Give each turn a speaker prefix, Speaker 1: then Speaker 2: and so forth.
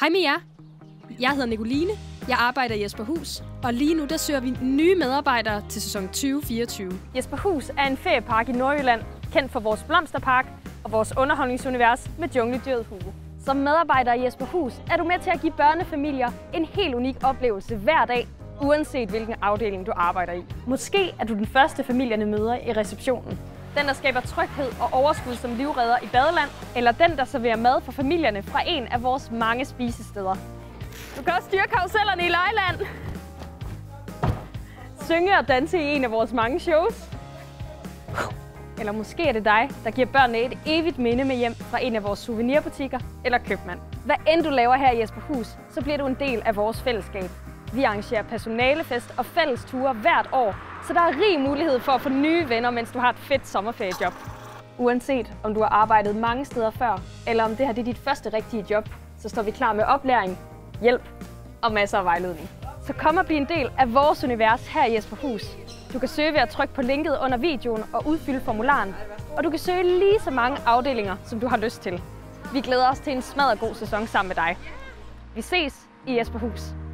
Speaker 1: Hej med jer. Jeg hedder Nicoline. Jeg arbejder i Jesper Hus, og lige nu der søger vi nye medarbejdere til sæson 2024.
Speaker 2: Jesper Hus er en feriepark i Nordjylland, kendt for vores blomsterpark og vores underholdningsunivers med jungledyret Hugo. Som medarbejder i Jesper Hus er du med til at give børnefamilier en helt unik oplevelse hver dag, uanset hvilken afdeling du arbejder i. Måske er du den første familierne møder i receptionen. Den, der skaber tryghed og overskud som livredder i badeland, eller den, der serverer mad for familierne fra en af vores mange spisesteder. Du kan også styre karusellerne i Lejland. Synge og danse i en af vores mange shows. Eller måske er det dig, der giver børnene et evigt minde med hjem fra en af vores souvenirbutikker eller købmand. Hvad end du laver her i Jesper Hus, så bliver du en del af vores fællesskab. Vi arrangerer personalefest og fællesture hvert år, så der er rig mulighed for at få nye venner, mens du har et fedt sommerferiejob. Uanset om du har arbejdet mange steder før, eller om det her det er dit første rigtige job, så står vi klar med oplæring, hjælp og masser af vejledning. Så kom og bliv en del af vores univers her i Jesperhus. Du kan søge ved at trykke på linket under videoen og udfylde formularen. Og du kan søge lige så mange afdelinger, som du har lyst til. Vi glæder os til en smadret god sæson sammen med dig. Vi ses i Jesperhus. Hus.